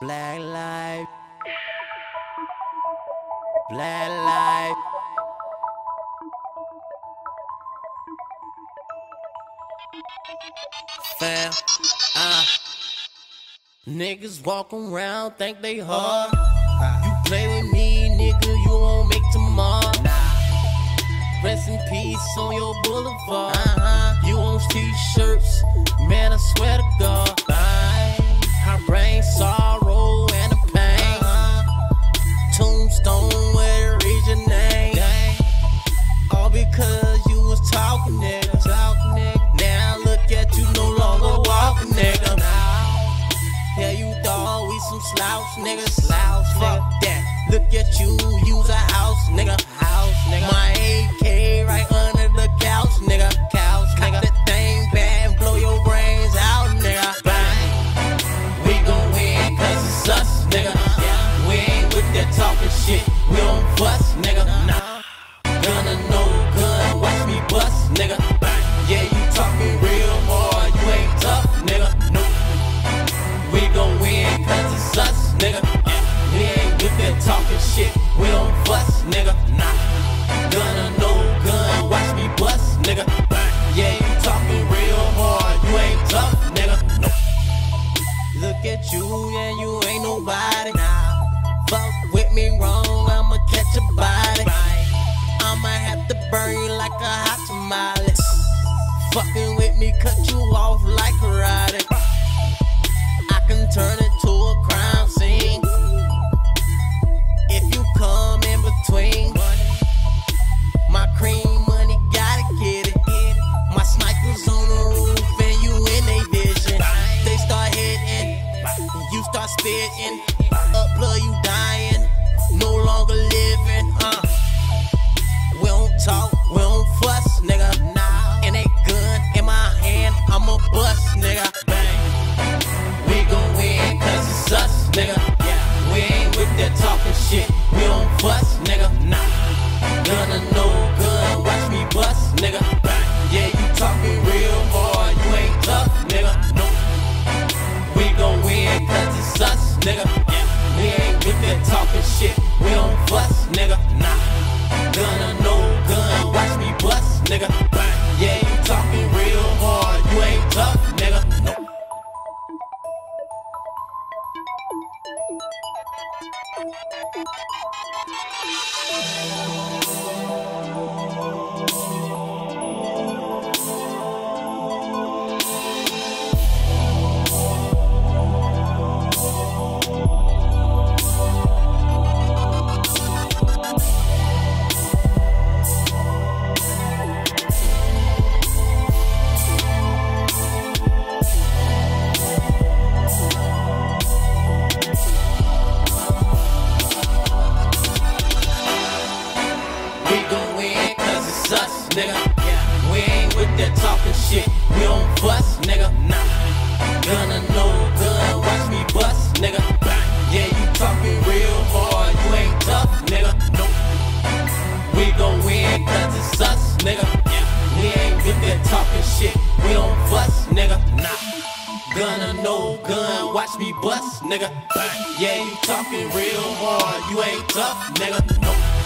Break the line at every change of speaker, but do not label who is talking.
Black Lyfe. Black Lyfe. Fam, uh, niggas walk around, think they hard. You play with me, nigga, you won't make tomorrow. Rest in peace on your boulevard. Uh-huh. You on t-shirts, man, I swear to God. Some slouch, nigga. Slouch, fuck that. Look at you, use a house, nigga. House, nigga. My AK right under Fucking with me, cut you off like karate. I can turn it to a crime scene. If you come in between, my cream money gotta get it. My snipers on the roof and you in they vision. They start hitting, you start spitting. Up blood, you nigga. We gon' win cause it's us, nigga. Yeah. We ain't with that talking shit. We don't fuss, nigga. Yeah. We ain't with that talking shit. We don't fuss, nigga. Nah. Gonna no gun, watch me bust, nigga. Bang. Yeah, you talking real hard, you ain't tough, nigga. Nope. We gon' win cause it's us, nigga. Yeah. We ain't with that talking shit. We don't fuss, nigga. Nah. Gonna no gun, watch me bust, nigga. Bang. Yeah, you talking real hard, you ain't tough, nigga. Nope.